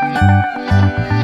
Música